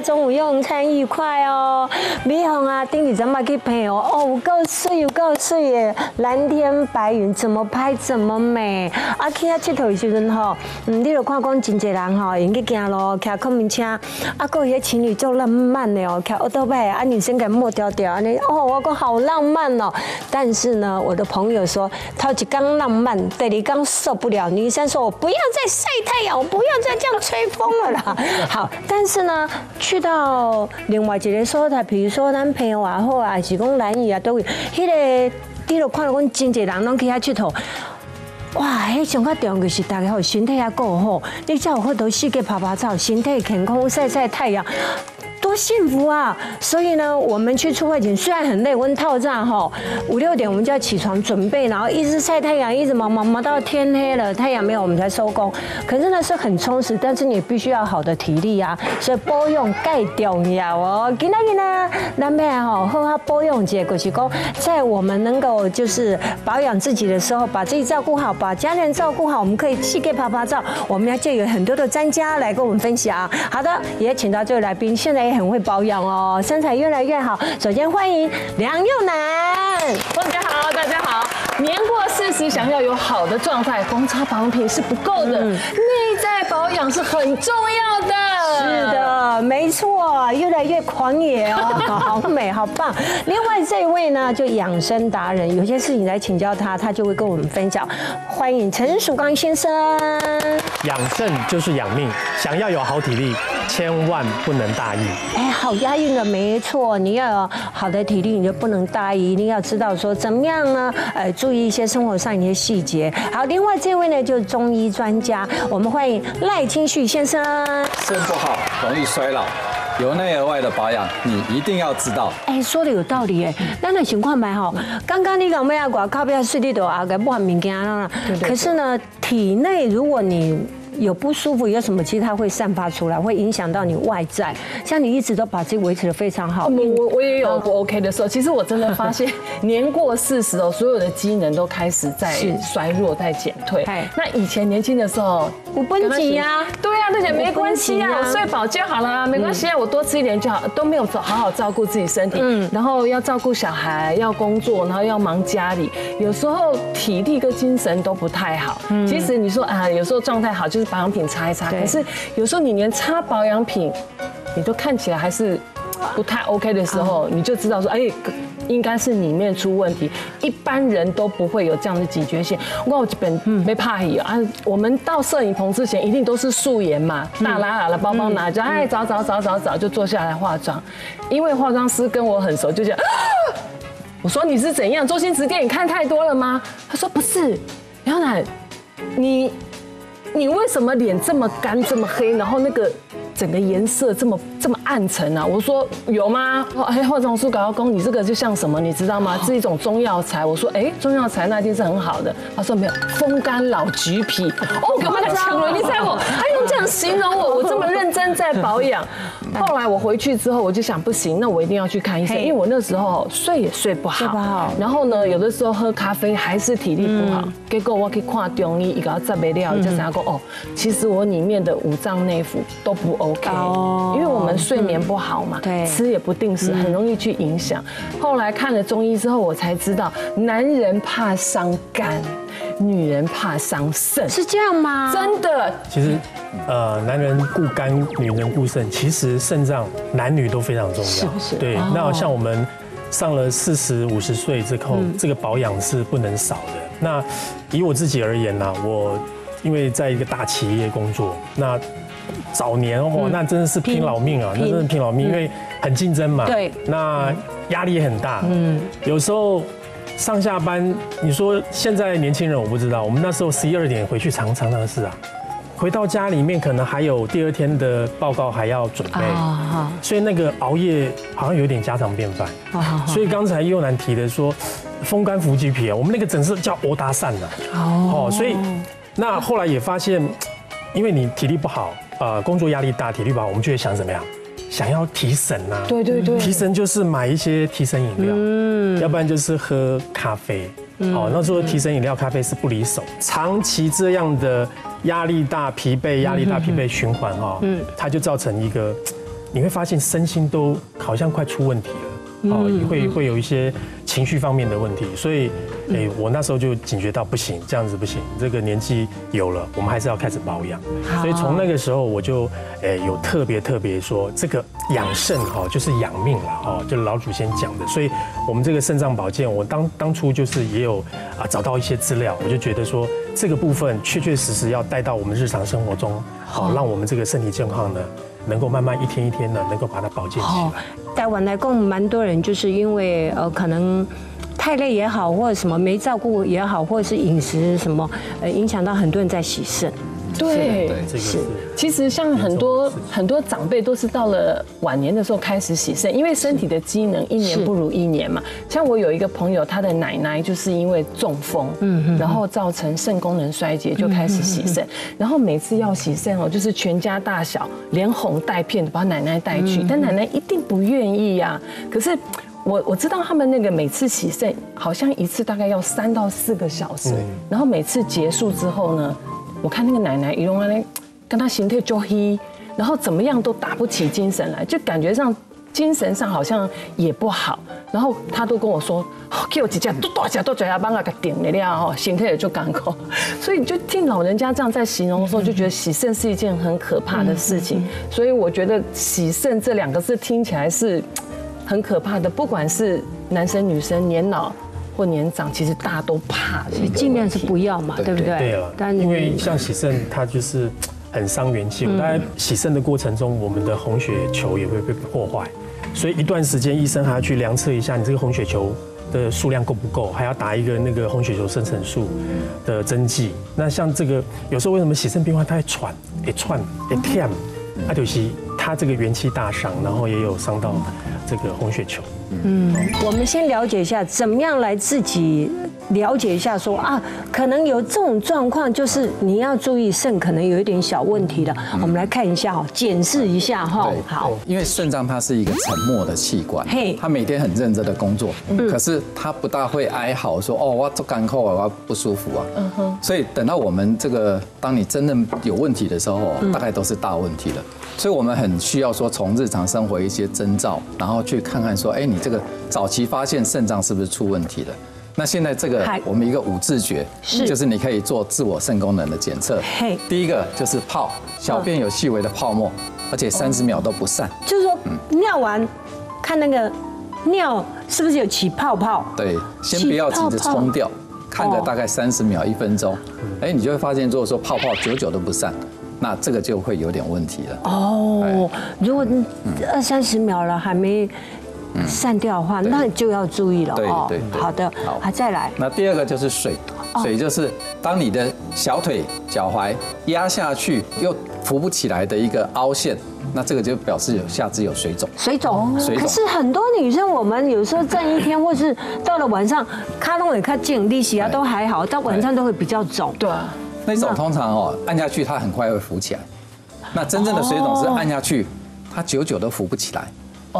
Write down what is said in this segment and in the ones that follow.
中午用餐愉快哦。美红啊，丁宇怎么去拍哦？哦，够水又够水耶！蓝天白云怎么拍怎么美。啊，去遐佚佗的时阵吼，嗯，你就看讲真侪人吼，因去行路，骑客运车，啊，个些情侣做浪漫的？哦，骑奥多拜，啊，女生给抹掉掉，安尼哦，我讲好浪漫哦。但是呢，我的？朋友说，头一刚浪漫，第二刚受不了。女生说我不要再晒太阳，我不要再这样吹风了啦。好，但是呢，去到另外一个所在，比如说咱朋友也好啊，还是讲南屿啊，都有，迄个你都看到讲真侪人拢去遐佚佗。哇，迄上较重要的是大家好身体也够好，你才有法度四界拍拍照，身体健康，晒晒太阳。多幸福啊！所以呢，我们去出外景虽然很累，温套站哈，五六点我们就要起床准备，然后一直晒太阳，一直忙忙忙到天黑了，太阳没有我们才收工。可是呢是很充实，但是你必须要好的体力啊，所以保养盖重要哦。今天呢，那边哈好好保养节，就是讲在我们能够就是保养自己的时候，把自己照顾好，把家人照顾好，我们可以去给拍拍照。我们要借有很多的专家来跟我们分享。好的，也请到这位来宾，现在也。很会保养哦，身材越来越好。首先欢迎梁佑南，大家好，大家好。年过四十，想要有好的状态，光擦保养品是不够的，内在保养是很重要的。是的，没错，越来越狂野哦，好美，好棒。另外这一位呢，就养生达人，有些事情来请教他，他就会跟我们分享。欢迎陈曙光先生。养肾就是养命，想要有好体力，千万不能大意。哎，好押韵的，没错。你要有好的体力，你就不能大意，一定要知道说怎么样呢？呃，注意一些生活上一些细节。好，另外这位呢，就是中医专家，我们欢迎赖清旭先生。肾不好，容易衰老。由内而外的保养，你一定要知道。哎，说的有道理哎。那那情况蛮好。刚刚你讲咩啊？挂靠边水里头啊，个不含物件啦。可是呢，体内如果你有不舒服，有什么，其实它会散发出来，会影响到你外在。像你一直都把自己维持的非常好。我我我也有不 OK 的时候。其实我真的发现，年过四十哦，所有的机能都开始在衰弱，在减退。那以前年轻的时候，我绷紧呀，对呀，那些没关系啊，我睡饱就好了，没关系啊，我多吃一点就好，都没有好好照顾自己身体。嗯。然后要照顾小孩，要工作，然后要忙家里，有时候体力跟精神都不太好。嗯。其实你说啊，有时候状态好就是。保养品擦一擦，可是有时候你连擦保养品，你都看起来还是不太 OK 的时候，你就知道说，哎，应该是里面出问题。一般人都不会有这样的警觉性。我基本没怕有啊，我们到摄影棚之前一定都是素颜嘛，大拉拉的包包拿着，哎，早早早早早就坐下来化妆。因为化妆师跟我很熟，就讲，我说你是怎样？周星驰电影看太多了吗？他说不是，杨乃，你。你为什么脸这么干这么黑，然后那个整个颜色这么这么暗沉啊？我说有吗？哎，化妆师搞到工，你这个就像什么，你知道吗？是一种中药材。我说哎，中药材那一定是很好的。他说没有，风干老橘皮。哦，干嘛抢了？你猜我？他用这样形容我，我这么认真在保养。后来我回去之后，我就想不行，那我一定要去看医生，因为我那时候睡也睡不好，睡不好。然后呢，有的时候喝咖啡还是体力不好。结果我去看中医，一个 zabbe 料，就讲过哦，其实我里面的五脏内腑都不 OK，因为我们睡眠不好嘛，对，吃也不定时，很容易去影响。后来看了中医之后，我才知道，男人怕伤肝，女人怕伤肾，是这样吗？真的，其实。呃，男人顾肝，女人顾肾，其实肾脏男女都非常重要，是不是？对，那像我们上了四十五十岁之后，这个保养是不能少的。那以我自己而言呢，我因为在一个大企业工作，那早年哦，那真的是拼老命啊，那真的拼老命，因为很竞争嘛，对，那压力也很大，嗯，有时候上下班，你说现在年轻人我不知道，我们那时候十一二点回去常常常是啊。回到家里面，可能还有第二天的报告还要准备，所以那个熬夜好像有点家常便饭。所以刚才又难提的说，风干伏鸡皮啊，我们那个诊是叫欧达散的。哦，所以那后来也发现，因为你体力不好，呃，工作压力大，体力不好，我们就会想怎么样？想要提神呐。对对对。提神就是买一些提神饮料，嗯，要不然就是喝咖啡。好，那说提神饮料、咖啡是不离手，长期这样的。压力大、疲惫、压力大、疲惫循环哈，嗯，它就造成一个，你会发现身心都好像快出问题了，哦，会会有一些情绪方面的问题，所以，哎，我那时候就警觉到不行，这样子不行，这个年纪有了，我们还是要开始保养，所以从那个时候我就，哎，有特别特别说这个养肾哈，就是养命了哈，就是老祖先讲的，所以我们这个肾脏保健，我当当初就是也有啊找到一些资料，我就觉得说。这个部分确确实实要带到我们日常生活中，好让我们这个身体健康呢，能够慢慢一天一天的能够把它保健起来。台湾来共蛮多人就是因为呃可能太累也好，或者什么没照顾也好，或者是饮食什么呃影响到很多人在洗肾。对，是。其实像很多很多长辈都是到了晚年的时候开始洗肾，因为身体的机能一年不如一年嘛。像我有一个朋友，他的奶奶就是因为中风，嗯然后造成肾功能衰竭，就开始洗肾。然后每次要洗肾哦，就是全家大小连哄带骗的把奶奶带去，但奶奶一定不愿意呀。可是我我知道他们那个每次洗肾好像一次大概要三到四个小时，然后每次结束之后呢？我看那个奶奶，一用那跟她形态就黑，然后怎么样都打不起精神来，就感觉上精神上好像也不好。然后她都跟我说，给我几架，都多架多下，帮她给顶了了哈，形态也就干口。所以你就听老人家这样在形容的时候，就觉得喜肾是一件很可怕的事情。所以我觉得喜肾这两个字听起来是很可怕的，不管是男生女生，年老。或年长，其实大家都怕，所以尽量是不要嘛，对不对？对啊，但因为像洗肾，它就是很伤元气。大家洗肾的过程中，我们的红血球也会被破坏，所以一段时间医生还要去量测一下你这个红血球的数量够不够，还要打一个那个红血球生成素的针剂。那像这个，有时候为什么洗肾病患他会喘、会喘、会跳，他就是他这个元气大伤，然后也有伤到这个红血球。嗯，我们先了解一下，怎么样来自己了解一下，说啊，可能有这种状况，就是你要注意肾可能有一点小问题的。我们来看一下哈，检视一下哈。好，因为肾脏它是一个沉默的器官，嘿，它每天很认真的工作，可是它不大会哀嚎说哦，我做干扣啊，我不舒服啊。嗯哼。所以等到我们这个，当你真正有问题的时候，大概都是大问题了。所以我们很需要说，从日常生活一些征兆，然后去看看说，哎，你这个早期发现肾脏是不是出问题了？那现在这个我们一个五字诀，就是你可以做自我肾功能的检测。第一个就是泡小便有细微的泡沫，而且三十秒都不散。就是说，尿完看那个尿是不是有起泡泡？对，先不要急着冲掉，看个大概三十秒一分钟，哎，你就会发现，如果说泡泡久久都不散。那这个就会有点问题了哦。如果二三十秒了还没散掉的话，那就要注意了哦。对对，好的，好，再来。那第二个就是水，水就是当你的小腿、脚踝压下去又浮不起来的一个凹陷，那这个就表示有下肢有水肿。水肿，可是很多女生，我们有时候站一天，或是到了晚上，卡拢也看静力气啊，都还好，到晚上都会比较肿。对。那种通常哦，按下去它很快会浮起来。那真正的水肿是按下去，它久久都浮不起来，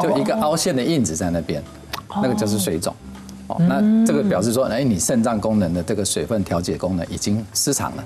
就一个凹陷的印子在那边，那个就是水肿。哦，那这个表示说，哎，你肾脏功能的这个水分调节功能已经失常了。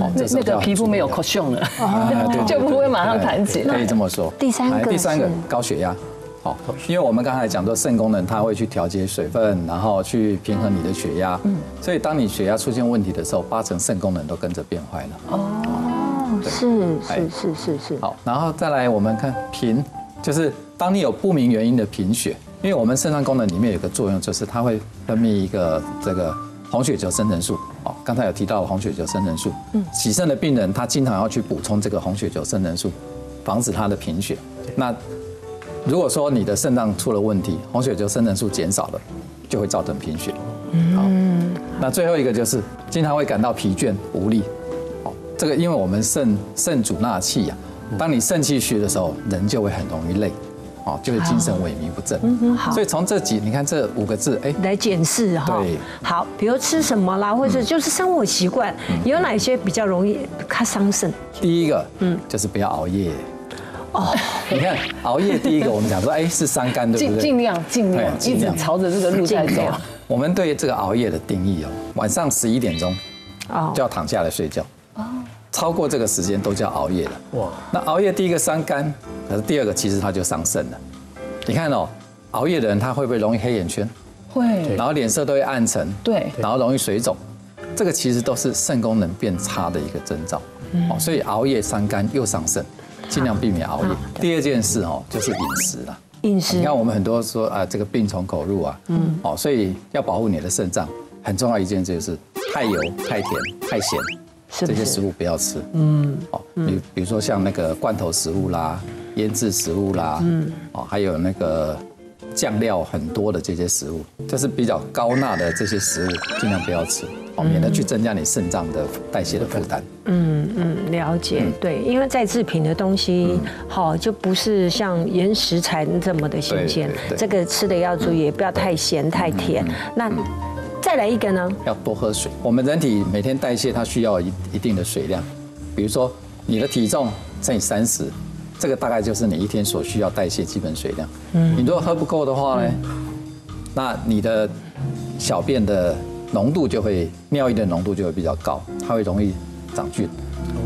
哦，那那个皮肤没有可用了，就不会马上弹起来。可以这么说。第三个，第三个高血压。好，因为我们刚才讲说肾功能，它会去调节水分，然后去平衡你的血压。嗯，所以当你血压出现问题的时候，八成肾功能都跟着变坏了。哦，是是是是是。好，然后再来我们看贫，就是当你有不明原因的贫血，因为我们肾脏功能里面有个作用，就是它会分泌一个这个红血球生成素。哦，刚才有提到红血球生成素。嗯，洗肾的病人他经常要去补充这个红血球生成素，防止他的贫血。那如果说你的肾脏出了问题，红血球生成素减少了，就会造成贫血。好，那最后一个就是经常会感到疲倦无力。哦，这个因为我们肾肾主纳气呀，当你肾气虚的时候，人就会很容易累，哦，就会精神萎靡不振。嗯好。所以从这几，你看这五个字，哎，来检视哈。对。好，比如吃什么啦，或者就是生活习惯有哪些比较容易它伤肾？第一个，嗯，就是不要熬夜。哦，你看熬夜，第一个我们讲说，哎，是伤肝，对不对？尽量尽量一直朝着这个路在走。我们对这个熬夜的定义哦，晚上十一点钟，哦，就要躺下来睡觉。哦，超过这个时间都叫熬夜了。哇，那熬夜第一个伤肝，可是第二个其实它就伤肾了。你看哦，熬夜的人他会不会容易黑眼圈？会，然后脸色都会暗沉，对，然后容易水肿，这个其实都是肾功能变差的一个征兆。哦，所以熬夜伤肝又伤肾，尽量避免熬夜。第二件事哦，就是饮食啦。饮食，你看我们很多说啊，这个病从口入啊，嗯，哦，所以要保护你的肾脏，很重要一件就是太油、太甜、太咸，这些食物不要吃。嗯，哦，比比如说像那个罐头食物啦、腌制食物啦，嗯，哦，还有那个。酱料很多的这些食物，就是比较高钠的这些食物，尽量不要吃，哦，免得去增加你肾脏的代谢的负担。嗯嗯，了解。对，因为在制品的东西，好就不是像原食材这么的新鲜。这个吃的要注意，不要太咸太甜。那再来一个呢？要多喝水。我们人体每天代谢它需要一一定的水量，比如说你的体重乘以三十。这个大概就是你一天所需要代谢基本水量。嗯，你如果喝不够的话呢，那你的小便的浓度就会尿液的浓度就会比较高，它会容易长菌，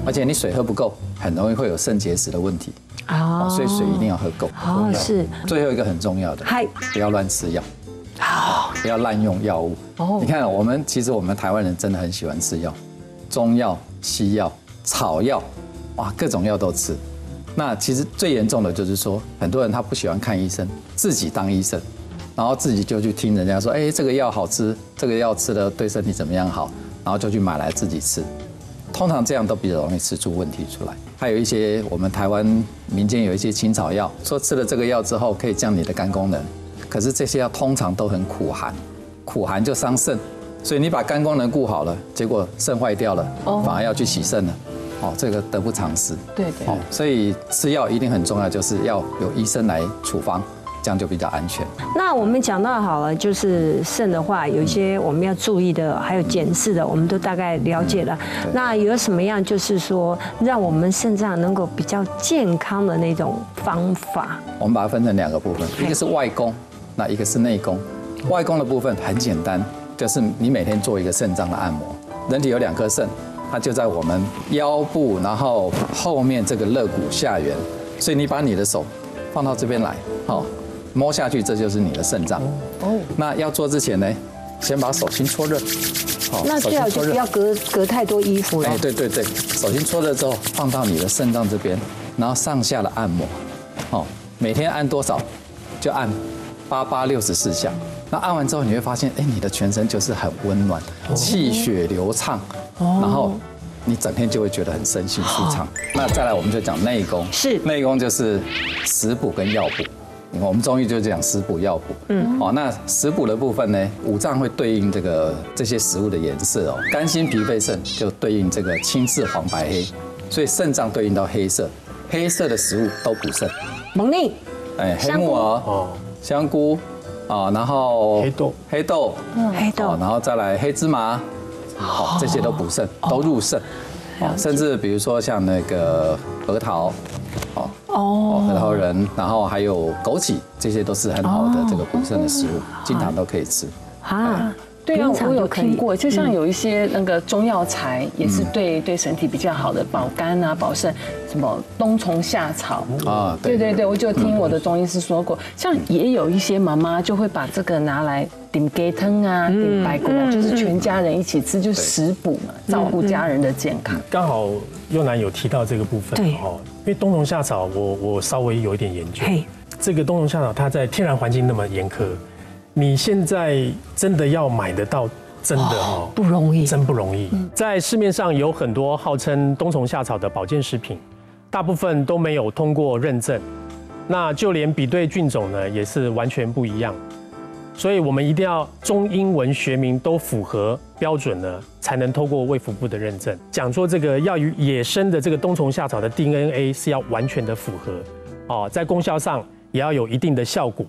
而且你水喝不够，很容易会有肾结石的问题。哦，所以水一定要喝够。哦，是。最后一个很重要的，嗨，不要乱吃药。好，不要滥用药物。哦，你看我们其实我们台湾人真的很喜欢吃药，中药、西药、草药，哇，各种药都吃。那其实最严重的就是说，很多人他不喜欢看医生，自己当医生，然后自己就去听人家说，哎，这个药好吃，这个药吃了对身体怎么样好，然后就去买来自己吃。通常这样都比较容易吃出问题出来。还有一些我们台湾民间有一些青草药，说吃了这个药之后可以降你的肝功能，可是这些药通常都很苦寒，苦寒就伤肾，所以你把肝功能顾好了，结果肾坏掉了，反而要去洗肾了。哦，这个得不偿失。对对。哦，所以吃药一定很重要，就是要有医生来处方，这样就比较安全。那我们讲到好了，就是肾的话，有一些我们要注意的，还有检视的，我们都大概了解了。那有什么样，就是说让我们肾脏能够比较健康的那种方法？我们把它分成两个部分，一个是外功，那一个是内功。外功的部分很简单，就是你每天做一个肾脏的按摩。人体有两颗肾。它就在我们腰部，然后后面这个肋骨下缘，所以你把你的手放到这边来，好，摸下去，这就是你的肾脏。哦。那要做之前呢，先把手心搓热。好。那最好就不要隔隔太多衣服了。哎，对对对，手心搓热之后，放到你的肾脏这边，然后上下的按摩。好，每天按多少？就按八八六十四下。那按完之后，你会发现，哎，你的全身就是很温暖，气血流畅。然后你整天就会觉得很身心舒畅。那再来，我们就讲内功。是内功就是食补跟药补。你看我们中医就讲食补药补。嗯。哦，那食补的部分呢，五脏会对应这个这些食物的颜色哦。肝、心、脾、肺、肾就对应这个青、赤、黄、白、黑，所以肾脏对应到黑色，黑色的食物都补肾。蒙利。哎，黑木耳哦，香菇啊，然后黑豆，黑豆，嗯，黑豆，然后再来黑芝麻。好，这些都补肾，都入肾。哦，甚至比如说像那个核桃，哦哦，核桃仁，然后还有枸杞，这些都是很好的这个补肾的食物，经常都可以吃。啊。对啊，我有听过，就像有一些那个中药材也是对对身体比较好的，保肝啊、保肾，什么冬虫夏草。啊，对。对对，我就听我的中医师说过，像也有一些妈妈就会把这个拿来顶鸡汤啊、顶白骨啊，就是全家人一起吃，就是食补嘛，照顾家人的健康。刚好又南有提到这个部分哦，因为冬虫夏草，我我稍微有一点研究，这个冬虫夏草它在天然环境那么严苛。你现在真的要买得到，真的哦，不容易，真不容易。在市面上有很多号称冬虫夏草的保健食品，大部分都没有通过认证，那就连比对菌种呢，也是完全不一样。所以我们一定要中英文学名都符合标准呢，才能透过卫福部的认证。讲说这个要与野生的这个冬虫夏草的 DNA 是要完全的符合，哦，在功效上也要有一定的效果。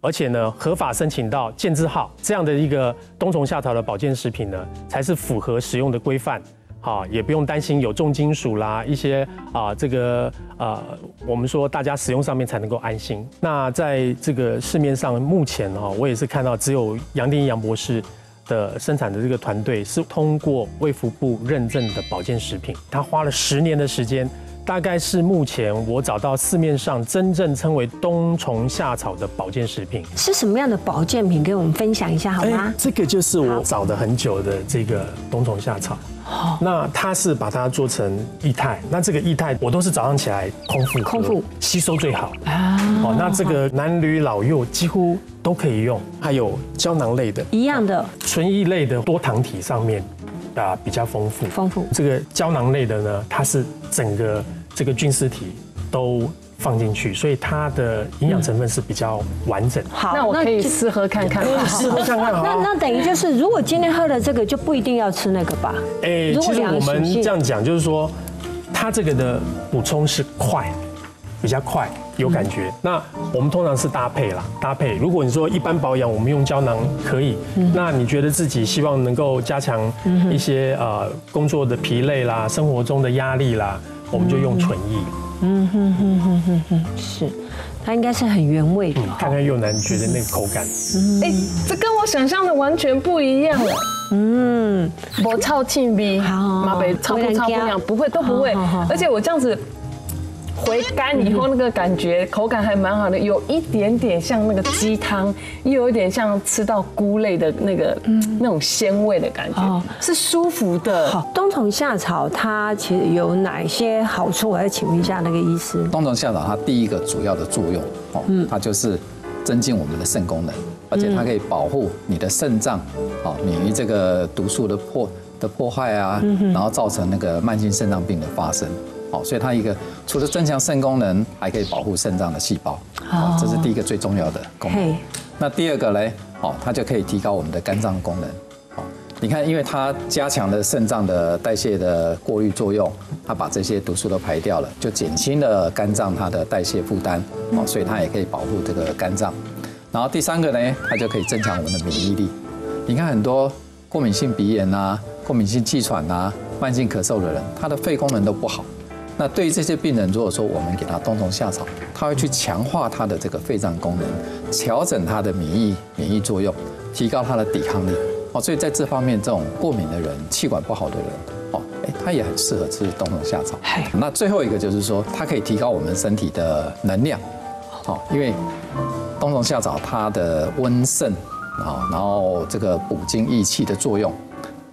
而且呢，合法申请到健字号这样的一个冬虫夏草的保健食品呢，才是符合使用的规范，好，也不用担心有重金属啦，一些啊，这个啊，我们说大家使用上面才能够安心。那在这个市面上目前哈，我也是看到只有杨定一杨博士的生产的这个团队是通过卫福部认证的保健食品，他花了十年的时间。大概是目前我找到市面上真正称为冬虫夏草的保健食品是什么样的保健品？给我们分享一下好吗？这个就是我找的很久的这个冬虫夏草。那它是把它做成液态，那这个液态我都是早上起来空腹，空腹吸收最好啊。哦，那这个男女老幼几乎都可以用。还有胶囊类的，一样的纯益类的多糖体上面。啊，比较丰富，丰富。这个胶囊类的呢，它是整个这个菌丝体都放进去，所以它的营养成分是比较完整。好，那我可以试喝看看。试喝看看。那那等于就是，如果今天喝了这个，就不一定要吃那个吧？哎，其实我们这样讲，就是说，它这个的补充是快，比较快。有感觉，那我们通常是搭配啦，搭配。如果你说一般保养，我们用胶囊可以。那你觉得自己希望能够加强一些呃工作的疲累啦，生活中的压力啦，我们就用纯益。嗯哼哼哼哼哼，是，它应该是很原味的。看看又南觉得那个口感，哎，这跟我想象的完全不一样了。嗯，我超清鼻，马北超不超不一样，不会都不会，而且我这样子。回甘以后，那个感觉口感还蛮好的，有一点点像那个鸡汤，又有一点像吃到菇类的那个那种鲜味的感觉，是舒服的。好，冬虫夏草它其实有哪些好处？我要请问一下那个医师。冬虫夏草它第一个主要的作用哦，它就是增进我们的肾功能，而且它可以保护你的肾脏，哦，免于这个毒素的破的破坏啊，然后造成那个慢性肾脏病的发生。好，所以它一个除了增强肾功能，还可以保护肾脏的细胞。好，这是第一个最重要的功能。那第二个嘞，好，它就可以提高我们的肝脏功能。好，你看，因为它加强了肾脏的代谢的过滤作用，它把这些毒素都排掉了，就减轻了肝脏它的代谢负担。好，所以它也可以保护这个肝脏。然后第三个呢，它就可以增强我们的免疫力。你看很多过敏性鼻炎啊、过敏性气喘啊、慢性咳嗽的人，他的肺功能都不好。那对于这些病人，如果说我们给他冬虫夏草，他会去强化他的这个肺脏功能，调整他的免疫免疫作用，提高他的抵抗力。哦，所以在这方面，这种过敏的人、气管不好的人，哦，哎，他也很适合吃冬虫夏草。那最后一个就是说，它可以提高我们身体的能量。好，因为冬虫夏草它的温肾，啊，然后这个补精益气的作用，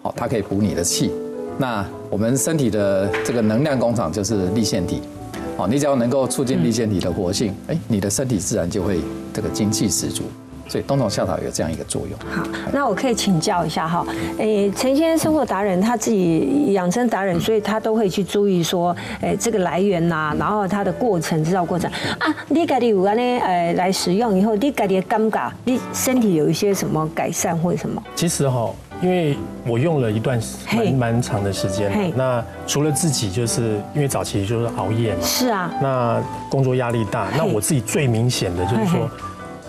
好，它可以补你的气。那我们身体的这个能量工厂就是立腺体，哦，你只要能够促进立腺体的活性，哎，你的身体自然就会这个精气十足。所以冬虫夏草有这样一个作用。好，那我可以请教一下哈，诶，陈先生生活达人他自己养生达人，所以他都会去注意说，诶，这个来源呐，然后它的过程制造过程啊，你家己有安呢，呃，来使用以后，你家己的感觉，你身体有一些什么改善或者什么？其实哈。因为我用了一段蛮蛮长的时间，那除了自己，就是因为早期就是熬夜嘛，是啊，那工作压力大，那我自己最明显的就是说，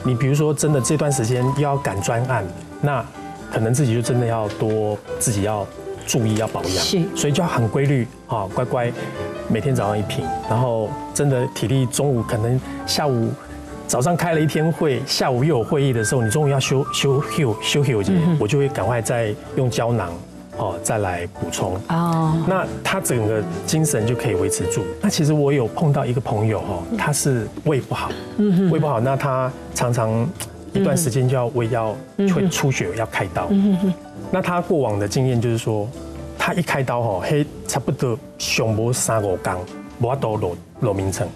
你比如说真的这段时间要赶专案，那可能自己就真的要多自己要注意要保养，所以就要很规律啊，乖乖每天早上一瓶，然后真的体力中午可能下午。早上开了一天会，下午又有会议的时候，你中午要休休休休休节，我就会赶快再用胶囊哦，再来补充哦。那他整个精神就可以维持住。那其实我有碰到一个朋友哦，他是胃不好，胃不好，那他常常一段时间就要胃要会出血，要开刀。那他过往的经验就是说，他一开刀哦，嘿差不多胸部三五缸，我都落落名称。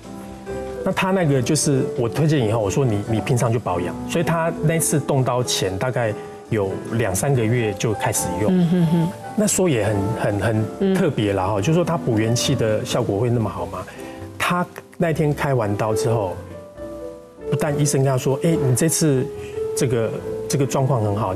那他那个就是我推荐以后，我说你你平常就保养，所以他那次动刀前大概有两三个月就开始用。嗯哼哼。那说也很很很特别了哈，就是说他补元气的效果会那么好吗？他那天开完刀之后，不但医生跟他说，哎，你这次这个这个状况很好，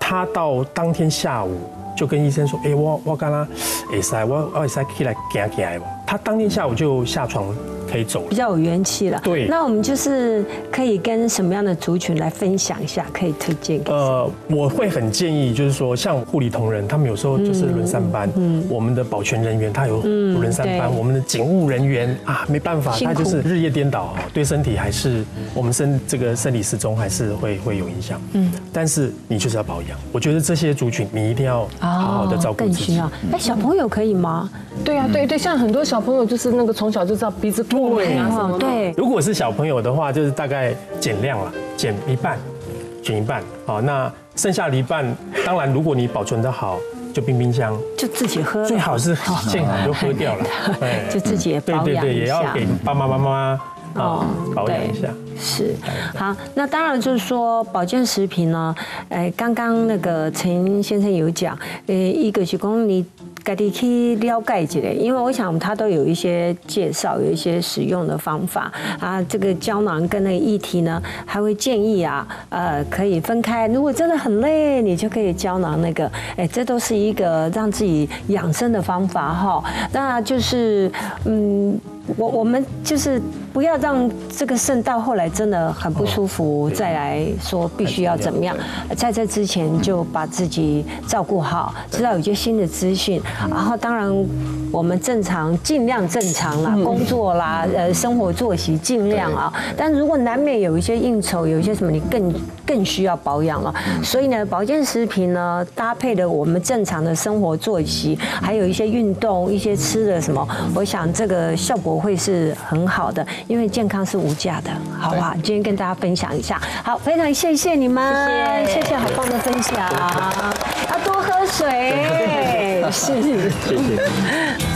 他到当天下午就跟医生说，哎，我我刚刚，哎塞，我我会塞起来行起来不？他当天下午就下床。可以走，比较有元气了。对，那我们就是可以跟什么样的族群来分享一下，可以推荐？呃，我会很建议，就是说像护理同仁，他们有时候就是轮三班。嗯，我们的保全人员他有轮三班，我们的警务人员啊，没办法，他就是日夜颠倒，对身体还是我们身这个生理时钟还是会会有影响。嗯，但是你就是要保养，我觉得这些族群你一定要好好的照顾自己。更需要。哎，小朋友可以吗？对啊，对对，像很多小朋友就是那个从小就知道鼻子。对，对。如果是小朋友的话，就是大概减量了，减一半，减一半。好，那剩下的一半，当然如果你保存的好，就冰冰箱，就自己喝。最好是现场就喝掉了，对，就自己保养对对对，也要给爸爸妈妈啊保养一下。是，好，那当然就是说保健食品呢，哎，刚刚那个陈先生有讲，呃，一个是公你。该地去了解一下，因为我想他都有一些介绍，有一些使用的方法啊。这个胶囊跟那个液体呢，还会建议啊，呃，可以分开。如果真的很累，你就可以胶囊那个，哎，这都是一个让自己养生的方法哈。那就是，嗯。我我们就是不要让这个肾到后来真的很不舒服，再来说必须要怎么样，在这之前就把自己照顾好，知道有些新的资讯，然后当然我们正常尽量正常啦，工作啦，呃，生活作息尽量啊，但如果难免有一些应酬，有一些什么，你更更需要保养了。所以呢，保健食品呢搭配的我们正常的生活作息，还有一些运动，一些吃的什么，我想这个效果。会是很好的，因为健康是无价的，好不好？今天跟大家分享一下，好，非常谢谢你们，谢谢好棒的分享，要多喝水，是，谢谢，嗯。